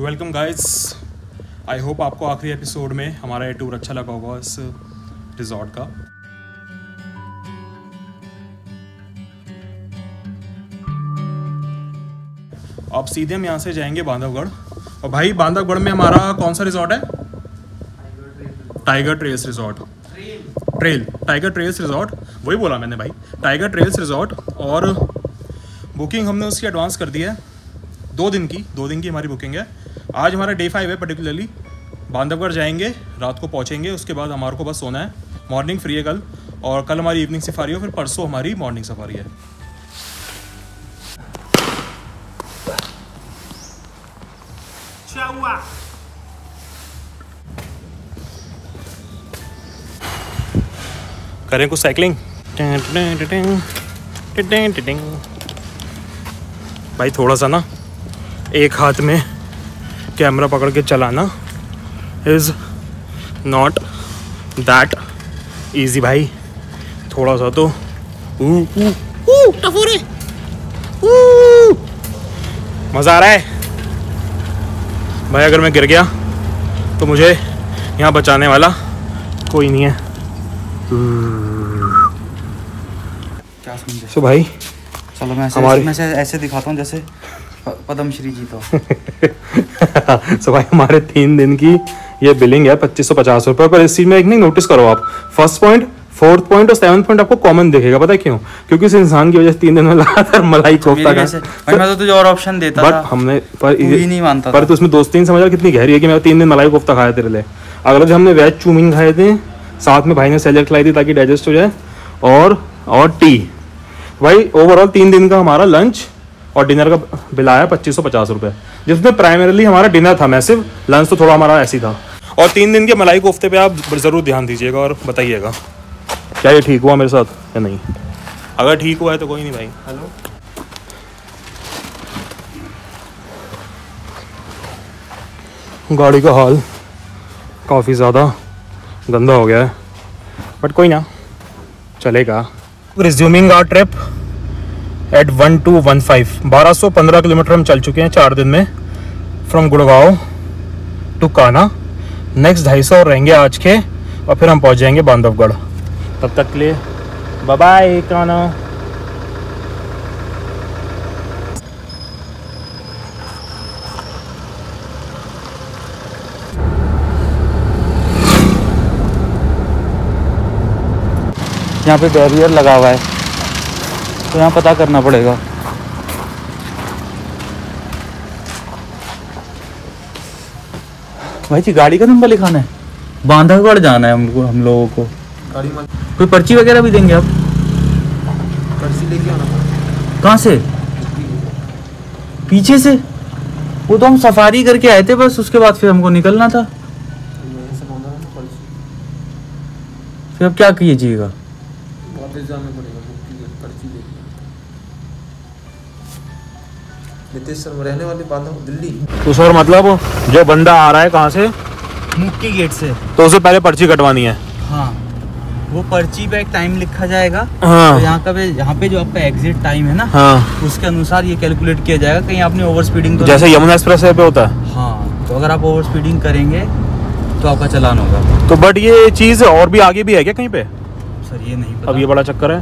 Welcome guys I hope आपको आखिरी episode में हमारा ये टूर अच्छा लगा होगा इस रिजॉर्ट का। अब सीधे हम यहाँ से जाएँगे बांधवगढ़। और भाई, बांधवगढ़ में हमारा कौन सा रिजॉर्ट है? Tiger Trails resort trail Tiger Trails resort वही बोला मैंने भाई। टाइगर ट्रेल्स रिजॉर्ट और बुकिंग हमने उसकी एडवांस कर दी है। दो दिन की, दो दिन की हमारी बुकिंग है। आज हमारा डे फाइव है पर्टिकुलरली बांधवगढ़ जाएँगे रात को पहुँचेंगे उसके बाद हमारे को बस सोना है। मॉर्निंग फ्री है कल और कल हमारी इवनिंग सफारी है फिर परसों हमारी मॉर्निंग सफारी है। करें कुछ साइकिलिंग भाई थोड़ा सा ना एक हाथ में कैमरा पकड़ के चलाना इज़ नॉट दैट इजी भाई। थोड़ा सा तो टफोरे, मज़ा आ रहा है। भाई अगर मैं गिर गया तो मुझे यहाँ बचाने वाला कोई नहीं है। क्या समझे? सो भाई चलो मैं ऐसे हमारी- मैं ऐसे, दिखाता हूँ जैसे पद्मश्री जी तो। सो भाई हमारे तीन दिन की ये बिलिंग है पच्चीस सौ पचास रुपये पर इस चीज़ में एक नहीं नोटिस करो आप। फ़र्स्ट पॉइंट फोर्थ पॉइंट और सेवंथ पॉइंट आपको कॉमन दिखेगा पता है क्यों? क्योंकि उस इंसान की वजह से तीन दिन में लगातार मलाई कोफ्ता का। भाई मैं तो तुझे और ऑप्शन देता बट था। हमने पर ही नहीं मानता पर तो उसमें दोस्ती नहीं समझा कितनी गहरी है कि मैं तीन दिन मलाई कोफ्ता खाया तेरे लिए। अगले जो हमने वेज चूमिंग खाए थे साथ में भाई ने सैलेड खिलाई थी ताकि डाइजेस्ट हो जाए। और और टी भाई ओवरऑल तीन दिन का हमारा लंच और डिनर का बिल आया पच्चीस सौ पचास रुपये जिसमें प्राइमरीली हमारा डिनर था मैसिव लंच तो थोड़ा हमारा ऐसी था। और तीन दिन के मलाई कोफ्ते पे आप ज़रूर ध्यान दीजिएगा और बताइएगा। क्या ये ठीक हुआ मेरे साथ या नहीं? अगर ठीक हुआ है तो कोई नहीं भाई। हेलो गाड़ी का हाल काफ़ी ज़्यादा गंदा हो गया है बट कोई ना चलेगा। Resuming our trip at one two one five बारह सौ पंद्रह किलोमीटर हम चल चुके हैं चार दिन में from Gurgaon to Kanha next ढाई सौ रहेंगे आज के और फिर हम पहुँच जाएँगे बांधवगढ़. तब तक के लिए बाय बाय काना यहाँ पे बैरियर लगा हुआ है। तो यहाँ पता करना पड़ेगा। भाई जी गाड़ी का नंबर लिखाना है। बांधवगढ़ जाना है हमको हम लोगों को। कोई पर्ची वगैरह भी देंगे आप? पर्ची लेके आना कहाँ से? पीछे से? वो तो हम सफारी करके आए थे बस उसके बाद फिर हमको निकलना था। फिर अब क्या कीजिएगा नितीश शर्मा रहने वाले बांधव दिल्ली। तो सर मतलब जो बंदा आ रहा है कहाँ से? मुक्की गेट से। तो उसे पहले पर्ची कटवानी है। हाँ वो पर्ची पे एक टाइम लिखा जाएगा। हाँ। तो यहाँ का भी यहाँ पे जो आपका एग्जिट टाइम है ना हाँ। उसके अनुसार ये कैलकुलेट किया जाएगा। कहीं आपने ओवर स्पीडिंग तो जैसे यमुना एक्सप्रेस पे होता है। हाँ तो अगर आप ओवर स्पीडिंग करेंगे तो आपका चलान होगा। तो बट ये चीज़ और भी आगे भी है क्या कहीं पे? सर ये नहीं अब ये बड़ा चक्कर है।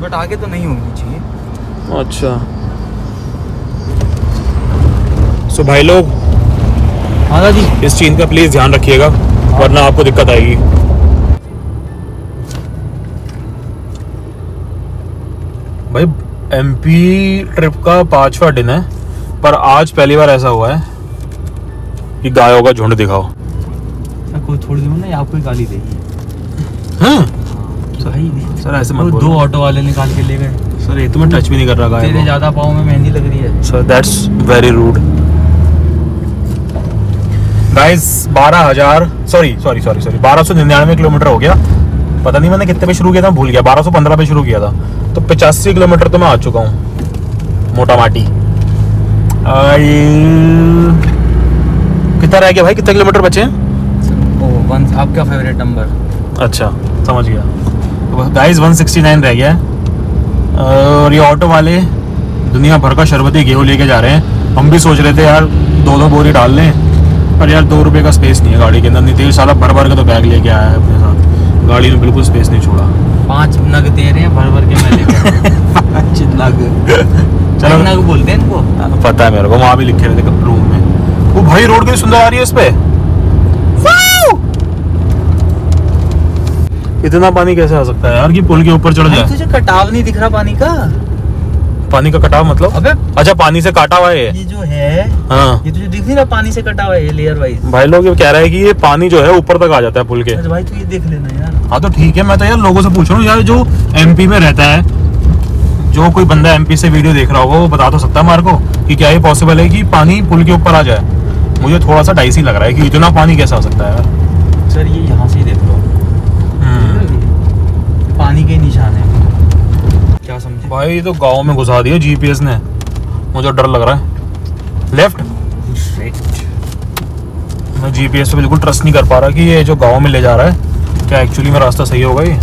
बट आगे तो नहीं होनी चाहिए अच्छा। सो भाई लोग हाँ दादी इस चीज़ का प्लीज़ ध्यान रखिएगा वरना आपको दिक्कत आएगी। भाई एमपी ट्रिप का पांचवा दिन है पर आज पहली बार ऐसा हुआ है कि गायों का झुंड दिखाओ। कोई थोड़ी देर में ना आपको गाली देगी हाँ। सर ऐसे मत दो ऑटो वाले निकाल के ले गए। सर ये तो मैं टच भी नहीं कर रहा तेरे ज़्यादा पाँव में मेहंदी लग रही है। Sir that's very rude guys बारह हज़ार सॉरी सॉरी सॉरी सॉरी बारह सौ निन्यानवे किलोमीटर हो गया। पता नहीं मैंने कितने पे शुरू किया था भूल गया बारह सौ पंद्रह पे शुरू किया था। तो पचासी किलोमीटर तो मैं आ चुका हूँ मोटा माटी। कितना रह गया भाई? कितने किलोमीटर बचे हैं? आपका फेवरेट नंबर अच्छा समझ गया। गाइस 169 रह गया है। और ये ऑटो वाले दुनिया भर का शरबती गेहूँ लेके जा रहे हैं। हम भी सोच रहे थे यार दो दो बोरी डाल लें। पर यार दो रुपए का स्पेस नहीं है गाड़ी के अंदर। नितेश साला भर भर का तो बैग लेके आया है अपने साथ। गाड़ी में बिल्कुल स्पेस नहीं छोड़ा। पाँच नग दे रहे हैं भर भर के मैं लेके चलो। नग बोलते हैं इनको? पता है मेरे को वहाँ भी लिखे रहते रूम में। वो भाई रोड कितनी सुंदर आ रही है इस पे। इतना पानी कैसे आ सकता है यार कि पुल के ऊपर चढ़ जाए? तुझे कटाव नहीं दिख रहा पानी का? पानी का कटाव मतलब? अबे। अच्छा पानी से काटा हुआ है ये। ये जो है हाँ। ये तुझे दिख नहीं रहा पानी से कटा हुआ है लेयर वाइज भाई लोग ये कह रहे हैं कि ये पानी जो है ऊपर तक आ जाता है पुल के। अच्छा भाई तू ये देख लेना यार। हाँ तो ठीक है मैं तो यार लोगों से पूछ रहा हूँ यार जो एमपी में रहता है जो कोई बंदा एमपी से वीडियो देख रहा होगा वो बता तो सकता है हमारे को कि क्या ये पॉसिबल है कि पानी पुल के ऊपर आ जाए? मुझे थोड़ा सा डाइसी लग रहा है कि इतना पानी कैसे आ सकता है यार। सर ये यहाँ से ही देख लो। पानी के निशान है। भाई ये तो गाँव में घुसा दिया जीपीएस ने। मुझे डर लग रहा है। लेफ़्ट मैं जीपीएस पे बिल्कुल ट्रस्ट नहीं कर पा रहा कि ये जो गाँव में ले जा रहा है क्या एक्चुअली में रास्ता सही होगा ये?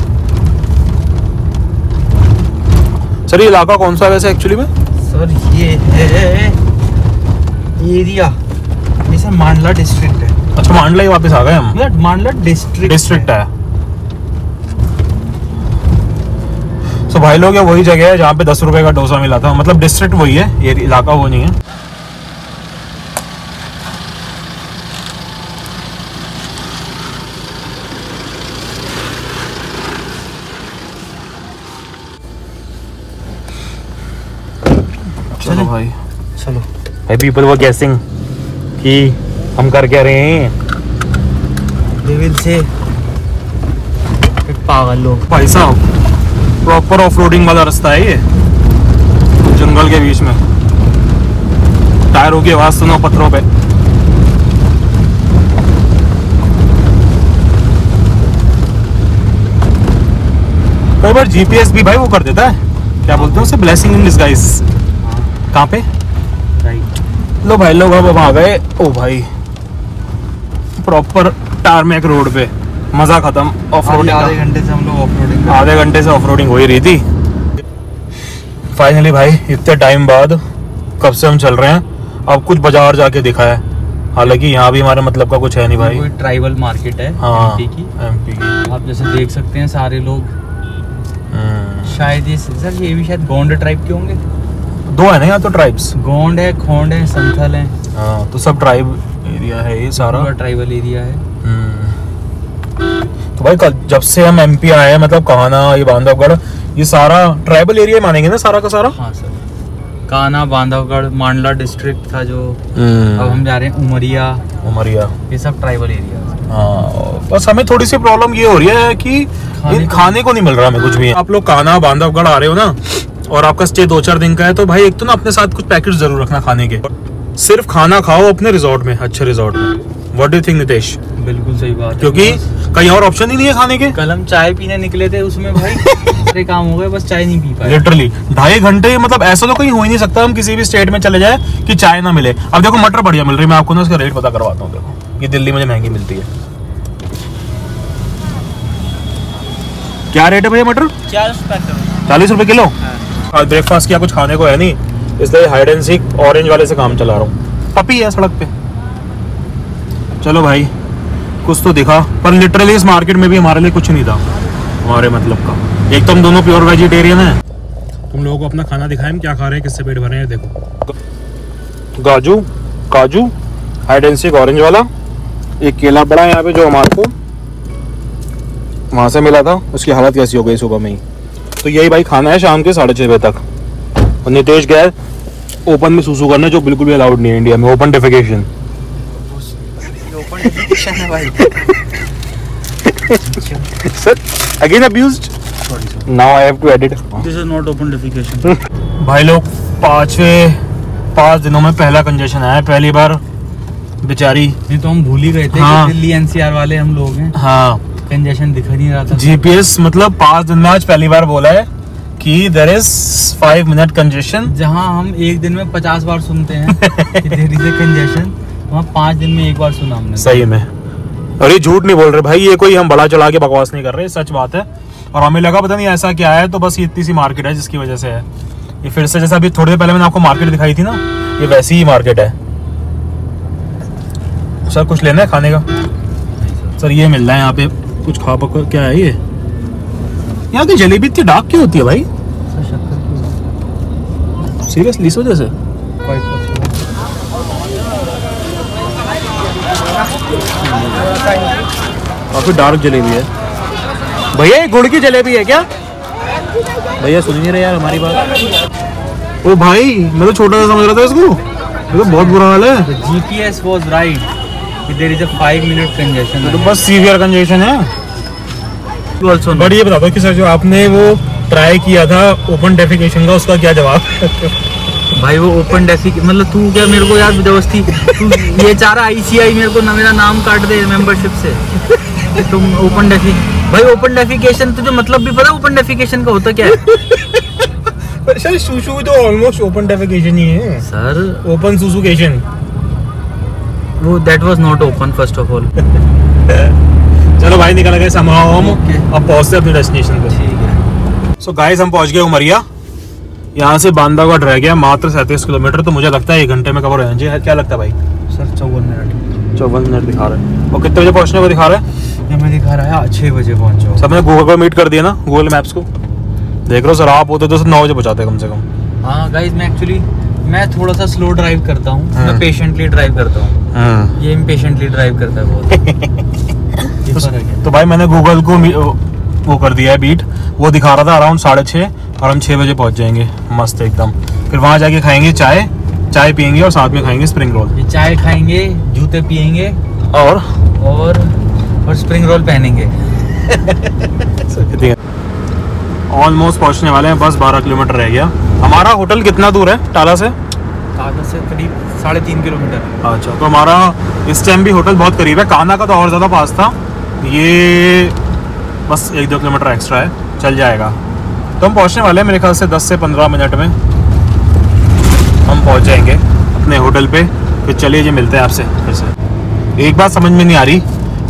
सर ये इलाका कौन सा वैसे एक्चुअली में? सर ये है एरिया ये सर मांडला डिस्ट्रिक्ट है। अच्छा मांडला ही वापस आ गए हम। मांडला डिस्ट्रिक्ट डिस्ट्रिक्ट है। तो भाई लोग ये वही जगह है जहाँ पे दस रुपए का डोसा मिला था। मतलब डिस्ट्रिक्ट वही है ये इलाका वो नहीं है। चलो भाई। चलो। भाई पीपल वो गैसिंग कि हम कर क्या रहे हैं। से पागल लोग। भाई साहब प्रॉपर ऑफ़ वाला रास्ता है ये। जंगल के बीच में। टायरों की आवाज़ सुनो पत्थरों पे। कई बार जीपीएस भी भाई वो कर देता है। क्या बोलते हैं उसे? ब्लेसिंग इन डिसगाइज कहाँ पे? राइट लो भाई लोग अब आ गए। ओ भाई। प्रॉपर टारमेक रोड पे। मज़ा खत्म ऑफ़ आधे घंटे से हम लोग ऑफ़ रोडिंग आधे घंटे से ऑफ़ रोडिंग हो ही रही थी। फाइनली भाई इतने टाइम बाद कब से हम चल रहे हैं अब कुछ बाज़ार जाके दिखा है। हालाँकि यहाँ भी हमारे मतलब का कुछ है नहीं भाई। ट्राइबल मार्केट है हाँ एमपी की। एमपी की। आप जैसे देख सकते हैं सारे लोग। हम्म। शायद ये सर ये भी शायद गोंड ट्राइब के होंगे। दो है ना यहाँ तो ट्राइब्स गोंड है खोंड है संथल है। हाँ तो सब ट्राइब एरिया है ये सारा। ट्राइबल एरिया है। हम्म। भाई कल जब से हम एमपी आए हैं मतलब कहाना ये बांधवगढ़ ये सारा ट्राइबल एरिया मानेंगे ना सारा का सारा? हाँ सर। काना बांधवगढ़ मांडला डिस्ट्रिक्ट था जो अब हम जा रहे हैं उमरिया। उमरिया। ये सब ट्राइबल एरिया हाँ। बस हमें थोड़ी सी प्रॉब्लम ये हो रही है कि खाने खाने, को- नहीं मिल रहा हमें कुछ भी। आप लोग काना बांधवगढ़ आ रहे हो ना और आपका स्टे दो चार दिन का है तो भाई एक तो ना अपने साथ कुछ पैकेट ज़रूर रखना खाने के। सिर्फ़ खाना खाओ अपने रिजॉर्ट में अच्छे रिजॉर्ट में। व्हाट डू थिंक नितेश बिल्कुल सही बात क्योंकि कहीं और ऑप्शन ही नहीं है खाने के? कल हम चाय पीने निकले थे उसमें भाई सारे काम हो गए बस चाय नहीं पी पाए। लिटरली ढाई घंटे मतलब ऐसा तो कहीं हो ही नहीं सकता हम किसी भी स्टेट में चले जाए कि चाय ना मिले। अब देखो मटर बढ़िया मिल रही है मैं आपको ना उसका रेट पता करवाता हूँ देखो। ये दिल्ली में महँगी मिलती है। क्या रेट है भैया मटर? चालीस रुपए किलो। आज ब्रेकफास्ट किया कुछ खाने को है नहीं। इसलिए हाइड एंड सीक ऑरेंज वाले से काम चला रहा हूँ। पपी है सड़क पे। चलो भाई कुछ तो दिखा, पर लिटरली इस मार्केट में भी हमारे लिए कुछ नहीं था। हमारे मतलब का। एक तो हम दोनों प्योर वेजिटेरियन हैं। तुम लोगों को अपना खाना दिखाएँ, हम क्या खा रहे हैं, किससे पेट भर हैं, देखो। गाजू, काजू हाइड एंड सीक ऑरेंज वाला। एक केला बड़ा यहाँ पे जो हमारे को। वहाँ से मिला था, उसकी हालत कैसी हो गई सुबह में ही। तो यही भाई खाना है शाम के साढ़े छः बजे तक। और नितेश गया ओपन में सुसु करने, जो बिल्कुल भी अलाउड नहीं है इंडिया में। ओपन डिफिकेशन भाई sir again abused now I have to edit this is not open defecation भाई लोग पांचवे पाँच दिनों में पहला कंजेशन आया पहली बार बेचारी। नहीं तो हम भूल ही गए थे हाँ। कि दिल्ली एनसीआर वाले हम लोग हैं। हाँ। कंजेशन दिख नहीं रहा था। जीपीएस मतलब पाँच दिन में आज पहली बार बोला है कि there is five minute congestion जहाँ हम एक दिन में पचास बार सुनते हैं कि देयर इज़ ए कंजेशन पाँच दिन में एक बार सुना हमने। सही में। और ये झूठ नहीं बोल रहे भाई ये कोई हम बड़ा चला के बकवास नहीं कर रहे सच बात है। और हमें लगा पता नहीं ऐसा क्या है तो बस ये इतनी सी मार्केट है जिसकी वजह से है। ये फिर से जैसा अभी थोड़ी देर पहले मैंने आपको मार्केट दिखाई थी ना ये वैसी ही मार्केट है। सर कुछ लेना है खाने का? सर ये मिल रहा है यहाँ पे। कुछ खा पका क्या है ये? यहाँ की जलेबी इतनी डार्क क्यों होती है भाई? सीरियसली इस वजह से? काफ़ी डार्क जलेबी है। भैया ये गुड़ की जलेबी है क्या? भैया सुन नहीं रहे यार हमारी बात। ओ भाई मैं तो छोटा सा समझ रहा था इसको। ये तो बहुत बुरा हाल है। The GPS was right. There is a five minute congestion. ये तो बस सीवियर कंजेशन है। बट ये बता दो कि सर जो आपने वो ट्राई किया था ओपन डेफिकेशन का उसका क्या जवाब भाई वो ओपन डेफी मतलब तू क्या मेरे को यार ज़बरदस्ती तू ये चाह रहा आईसीआई मेरे को ना मेरा नाम काट दे मेंबरशिप से? तुम ओपन डेफी भाई ओपन डेफिकेशन तुझे मतलब भी पता ओपन डेफिकेशन का होता क्या है? सर सुसु तो ऑलमोस्ट ओपन डेफिकेशन ही है। सर। ओपन सुसुकेशन वो that was not open first of all चलो भाई निकल गए समाओ हम. अब पहुँचते अपने डेस्टिनेशन पे। ठीक है। सो गाइस हम पहुँच गए उमरिया। यहाँ से बांदागढ़ रह गया मात्र सैंतीस किलोमीटर तो मुझे लगता है एक घंटे में कवर हो जाए क्या लगता है भाई? सर चौवन मिनट। चौवन मिनट दिखा रहे हैं। और कितने बजे पहुँचने को दिखा रहे हैं? ये मैं दिखा रहा है छः बजे पहुंचो सबने गूगल पर मीट कर दिया ना गूगल मैप्स को। देख रहे हो सर आप होते तो नौ बजे पहुंचाते कम से कम। हाँ गाइज़ मैं एक्चुअली मैं थोड़ा सा स्लो ड्राइव करता हूँ। हाँ। मैं पेशेंटली ड्राइव करता हूँ। ये इम्पेशेंटली ड्राइव करता है बहुत। तो, है। तो भाई मैंने गूगल को वो कर दिया है बीट वो दिखा रहा था अराउंड साढ़े छः और हम छः बजे पहुँच जाएँगे। मस्त एकदम। फिर वहाँ जाके खाएँगे चाय। चाय पियेंगे और साथ में खाएँगे स्प्रिंग रोल चाय खाएँगे जूते पियेंगे। और? और और स्प्रिंग रोल पहनेंगे। ऑलमोस्ट पहुँचने वाले हैं बस 12 किलोमीटर रह गया। हमारा होटल कितना दूर है टाला से? कागज़ से करीब साढ़े तीन किलोमीटर। अच्छा तो हमारा इस टाइम भी होटल बहुत करीब है। काना का तो और ज़्यादा पास था। ये बस एक दो किलोमीटर एक्स्ट्रा है चल जाएगा। तो हम पहुँचने वाले हैं मेरे ख्याल से 10 से 15 मिनट में। हम पहुँच जाएँगे अपने होटल पे। फिर चलिए जी मिलते हैं आपसे फिर से। एक बात समझ में नहीं आ रही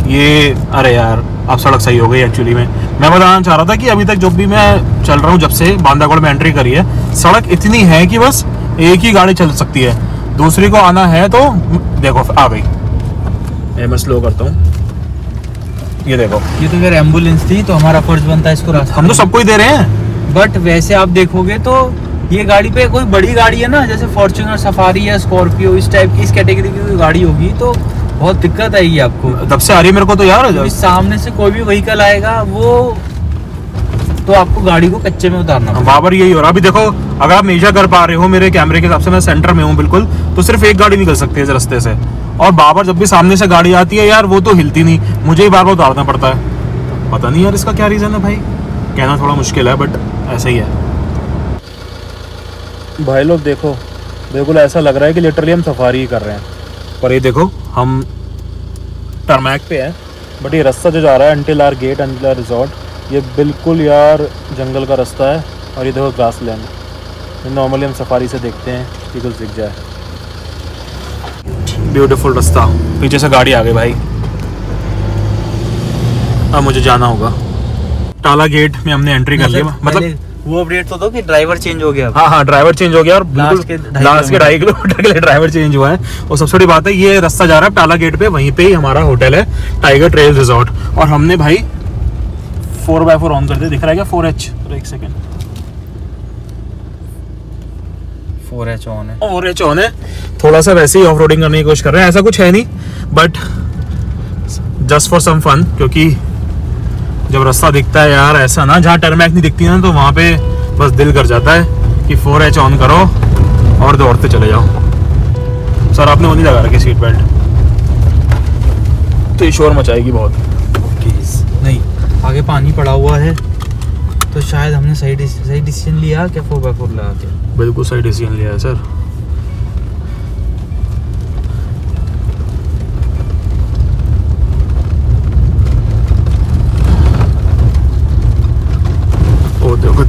ये अरे यार अब सड़क सही हो गई एक्चुअली में। मैं बताना चाह रहा था कि अभी तक जब भी मैं चल रहा हूँ जब से बांदागढ़ में एंट्री करी है सड़क इतनी है कि बस एक ही गाड़ी चल सकती है। दूसरी को आना है तो देखो आ गई। मैं स्लो करता हूँ। ये देखो। ये तो अगर एंबुलेंस थी तो हमारा फ़र्ज़ बनता है इसको रास्ता हम तो सबको ही दे रहे हैं। बट वैसे आप देखोगे तो ये गाड़ी पे कोई बड़ी गाड़ी है ना जैसे फॉर्च्यूनर सफारी या स्कॉर्पियो इस टाइप की इस कैटेगरी की कोई गाड़ी होगी तो बहुत दिक्कत आएगी आपको। तब से आ रही है मेरे को तो यार सामने से कोई भी व्हीकल आएगा वो तो आपको गाड़ी को कच्चे में उतारना बाबर यही हो रहा अभी देखो अगर आप मेजर कर पा रहे हो मेरे कैमरे के हिसाब से मैं सेंटर में हूँ बिल्कुल तो सिर्फ़ एक गाड़ी निकल सकती है इस रास्ते से। और बाबर जब भी सामने से गाड़ी आती है यार वो तो हिलती नहीं। मुझे ही बार बार उतारना पड़ता है। पता नहीं यार इसका क्या रीज़न है भाई। कहना थोड़ा मुश्किल है बट ऐसा ही है। भाई लोग देखो बिल्कुल ऐसा लग रहा है कि लिटरली हम सफारी ही कर रहे हैं। पर ये देखो हम टरमैक पे हैं बट ये रास्ता जो जा रहा है until our gate until our resort ये बिल्कुल यार जंगल का रास्ता है, और ये देखो ग्रास लैंड नॉर्मली हम सफारी से देखते हैं कि कुछ दिख जाए। ब्यूटीफुल रास्ता। पीछे से गाड़ी आ गई भाई। अब मुझे जाना होगा। टाला गेट में हमने एंट्री कर लिया। मतलब वो अपडेट तो दो कि ड्राइवर चेंज हो गया हाँ हाँ ड्राइवर चेंज हो गया और बिल्कुल लास्ट के ढाई किलोमीटर के लिए ड्राइवर चेंज हुआ है। और सबसे बड़ी बात है ये रास्ता जा रहा है टाला गेट पे वहीं पे ही हमारा होटल है टाइगर ट्रेल रिजॉर्ट और हमने भाई फोर बाय फोर ऑन कर दिया। दिख रहा है क्या? फोर एच एक सेकेंड फोर एच ऑन है। और एच ऑन है। थोड़ा सा वैसे ही ऑफ़ रोडिंग करने की कोशिश कर रहे हैं ऐसा कुछ है नहीं but just for some fun क्योंकि जब रास्ता दिखता है यार ऐसा ना जहाँ टर्मैक नहीं दिखती ना तो वहाँ पे बस दिल कर जाता है कि फोर एच ऑन करो और दौड़ते चले जाओ। सर आपने वो नहीं लगा रखी सीट बेल्ट तो ये शोर मचाएगी बहुत। प्लीज़ नहीं आगे पानी पड़ा हुआ है तो शायद हमने सही डिस- सही डिसीज़न लिया क्या फोर बाय फोर लगा के? बिल्कुल सही डिसीज़न लिया है सर।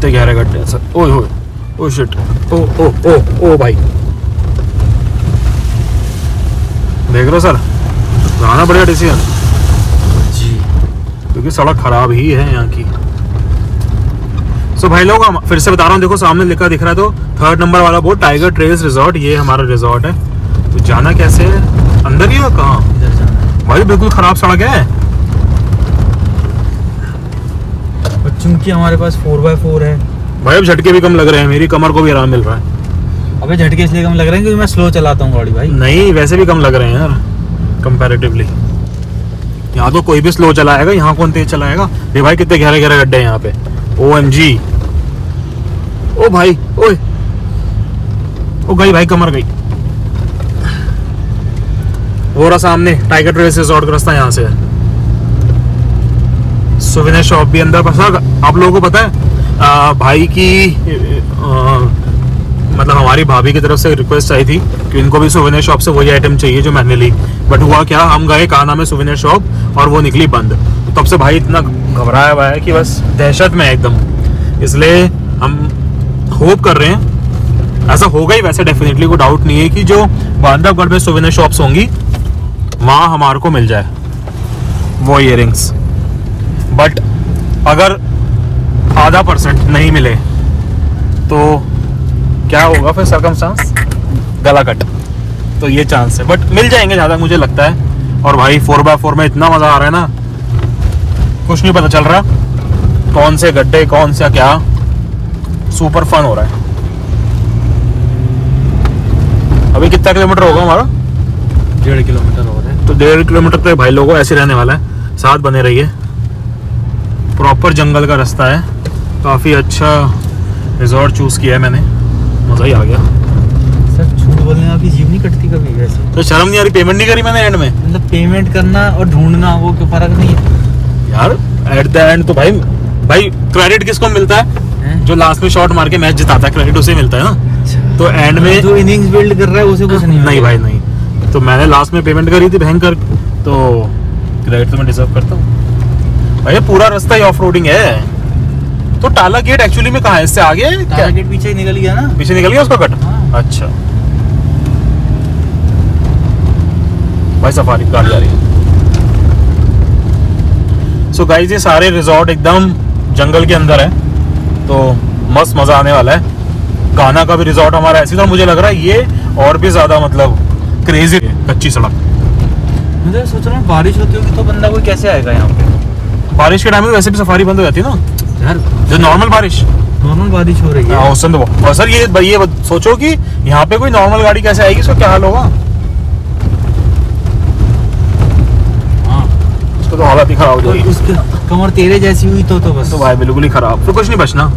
कितने गहरे गड्ढे हैं सर। ओए ओए ओ शिट ओ ओ ओ ओ भाई। देख रहे हो सर? गाना बढ़िया डिसीज़न जी। क्योंकि सड़क खराब ही है यहाँ की। सो भाई लोग फिर से बता रहा हूँ देखो सामने लिखा दिख रहा है तो थर्ड नंबर वाला बोर्ड टाइगर ट्रेल्स रिजॉर्ट ये हमारा रिजॉर्ट है। तो जाना कैसे है? अंदर ही हो कहाँ? भाई बिल्कुल खराब सड़क है। चूँकि हमारे पास फोर बाय फोर है। भाई अब झटके भी कम लग रहे हैं मेरी कमर को भी आराम मिल रहा है। अबे झटके इसलिए कम लग रहे हैं क्योंकि मैं स्लो चलाता हूँ गाड़ी भाई। नहीं वैसे भी कम लग रहे हैं यार कंपैरेटिवली यहाँ तो कोई भी स्लो चलाएगा यहाँ कौन तेज चलाएगा? ये भाई कितने गहरे गहरे गड्ढे हैं यहाँ पे। ओ एम जी ओ भाई ओए। ओ गई भाई कमर गई। वो रहा सामने टाइगर ट्रेस रिजॉर्ट का रास्ता यहाँ से। है सुविनर शॉप भी अंदर बसा आप लोगों को पता है आ, भाई की आ, मतलब हमारी भाभी की तरफ़ से रिक्वेस्ट आई थी कि इनको भी सुविनर शॉप से वही आइटम चाहिए जो मैंने ली। बट हुआ क्या हम गए कहा नाम है शॉप और वो निकली बंद। तब से भाई इतना घबराया हुआ है कि बस दहशत में एकदम। इसलिए हम होप कर रहे हैं। ऐसा होगा ही वैसे डेफिनेटली कोई डाउट नहीं है कि जो बांधवगढ़ में सुविनर शॉप्स होंगी वहाँ हमारे को मिल जाए। वो इयर बट अगर आधा परसेंट नहीं मिले तो क्या होगा फिर सरकमस्टांस गला कट। तो ये चांस है। बट मिल जाएँगे ज़्यादा मुझे लगता है। और भाई फोर बाय फोर में इतना मज़ा आ रहा है ना कुछ नहीं पता चल रहा। कौन से गड्ढे कौन सा क्या सुपर फन हो रहा है। अभी कितना किलोमीटर होगा हमारा? डेढ़ किलोमीटर हो रहा है। तो डेढ़ किलोमीटर तो भाई लोगों ऐसे रहने वाला है। साथ बने रहिए। प्रॉपर जंगल का रास्ता है। काफ़ी अच्छा रिजॉर्ट चूज़ किया है मैंने। मज़ा ही आ गया। सर झूठ बोलने में आपकी जीव नहीं कटती कभी वैसे? तो शर्म नहीं आ रही पेमेंट नहीं करी मैंने एंड में। मतलब पेमेंट करना और ढूंढना वो क्यों फ़र्क नहीं है। यार एट द एंड तो भाई भाई क्रेडिट किसको मिलता है? जो लास्ट में शॉट मार के मैच जिताता है क्रेडिट उसे मिलता है ना। अच्छा। तो एंड में जो इनिंग्स बिल्ड कर रहा है उसे कुछ नहीं नहीं भाई नहीं। तो मैंने लास्ट में पेमेंट करी थी भयंकर तो क्रेडिट तो मैं डिजर्व करता हूँ। भाई पूरा रास्ता ही ऑफ़ रोडिंग है। तो टाला गेट एक्चुअली में कहा है? इससे आगे क्या? टारगेट पीछे ही निकल गया ना। पीछे निकल गया उसका कट हाँ। अच्छा। भाई सफारी गाड़ी आ रही है। सो so गाइस ये सारे रिजॉर्ट एकदम जंगल के अंदर है। तो मस्त मज़ा आने वाला है। गाना का भी रिजॉर्ट हमारा ऐसी तरह मुझे लग रहा है ये और भी ज़्यादा मतलब क्रेजी है कच्ची सड़क। मुझे सोच रहा हूँ बारिश होती होगी तो बंदा कोई कैसे आएगा यहाँ पे? बारिश के टाइम में वैसे भी सफारी बंद हो जाती है ना। यार जो नॉर्मल बारिश। नॉर्मल बारिश हो रही है। हाँ, उस तो और सर ये ये सोचो कि यहाँ पे कोई नॉर्मल गाड़ी कैसे आएगी इसका क्या हाल होगा? हाँ। तो हालत ही खराब हो तो जाएगी। उसके कमर तेरे जैसी हुई तो तो बस। तो भाई बिल्कुल ही खराब। फिर कुछ नहीं बचना।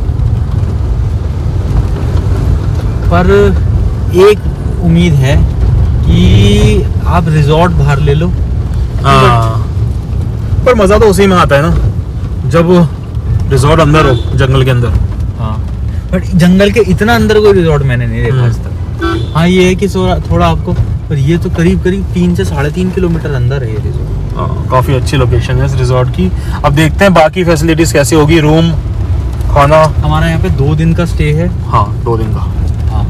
पर एक उम्मीद है कि आप रिजॉर्ट बाहर ले लो। हाँ। पर मज़ा तो उसी में आता है ना जब रिजॉर्ट अंदर हो जंगल के अंदर। हाँ। बट जंगल के इतना अंदर कोई रिजॉर्ट मैंने नहीं देखा आज तक। हाँ ये है कि थोड़ा थोड़ा आपको पर ये तो करीब करीब तीन से साढ़े तीन किलोमीटर अंदर है ये रिजॉर्ट हाँ, काफ़ी अच्छी लोकेशन है इस रिजॉर्ट की। अब देखते हैं बाकी फैसिलिटीज़ कैसी होगी रूम खाना। हमारा यहाँ पे दो दिन का स्टे है। हाँ दो दिन का। हाँ।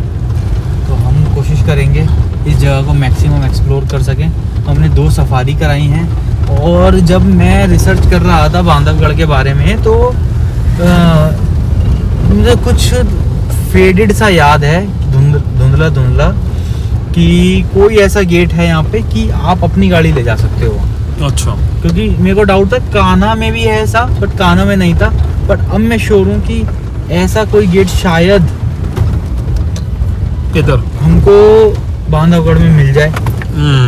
तो हम कोशिश करेंगे इस जगह को मैक्सिमम एक्सप्लोर कर सकें। हमने दो सफारी कराई हैं। और जब मैं रिसर्च कर रहा था बांधवगढ़ के बारे में तो मुझे कुछ फेडेड सा याद है धुंध धुंधला धुंधला कि कोई ऐसा गेट है यहाँ पे कि आप अपनी गाड़ी ले जा सकते हो। अच्छा। क्योंकि मेरे को डाउट था कान्हा में भी है ऐसा बट कान्हा में नहीं था। बट अब मैं श्योर हूँ कि ऐसा कोई गेट शायद किधर? हमको बांधवगढ़ में मिल जाए।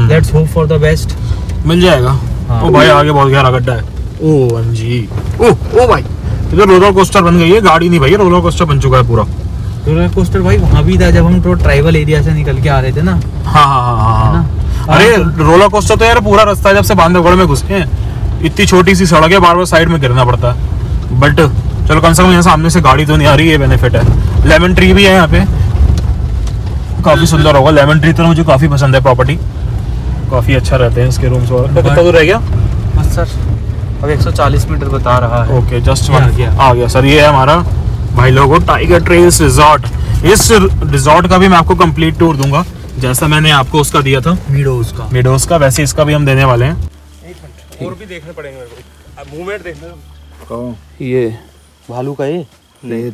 Let's hope for the best मिल जाएगा। हाँ। ओ भाई आगे बहुत गहरा गड्ढा है। ओ एम जी ओ ओ भाई इधर रोलर कोस्टर बन गई है गाड़ी नहीं भाई रोलर कोस्टर बन चुका है पूरा। रोलर कोस्टर भाई वहाँ भी था जब हम तो ट्राइबल एरिया से निकल के आ रहे थे ना। हाँ हाँ हाँ हाँ है। अरे हाँ, रोलर कोस्टर तो यार पूरा रास्ता जब से बांधवगढ़ में घुसे हैं। इतनी छोटी सी सड़क है बार बार साइड में गिरना पड़ता है। बट चलो कम से कम यहाँ सामने से गाड़ी तो नहीं आ रही है बेनिफिट है। लेमन ट्री भी है यहाँ पे। काफ़ी सुंदर होगा लेमन ट्री तो मुझे काफ़ी पसंद है प्रॉपर्टी काफ़ी अच्छा रहते हैं इसके रूम्स वगैरह तो कितना दूर रह गया? बस सर अब 140 मीटर बता रहा है। ओके जस्ट ये आ गया। सर ये है हमारा भाई लोगों टाइगर ट्रेल्स रिजॉर्ट इस रिजॉर्ट का भी मैं आपको कंप्लीट टूर दूँगा जैसा मैंने आपको उसका दिया था। मीडोज का। मिडोस का वैसे इसका भी हम देने वाले हैं। और भी देखने पड़ेंगे मेरे को। मूवमेंट देखना। ये भालू का ये? नहीं।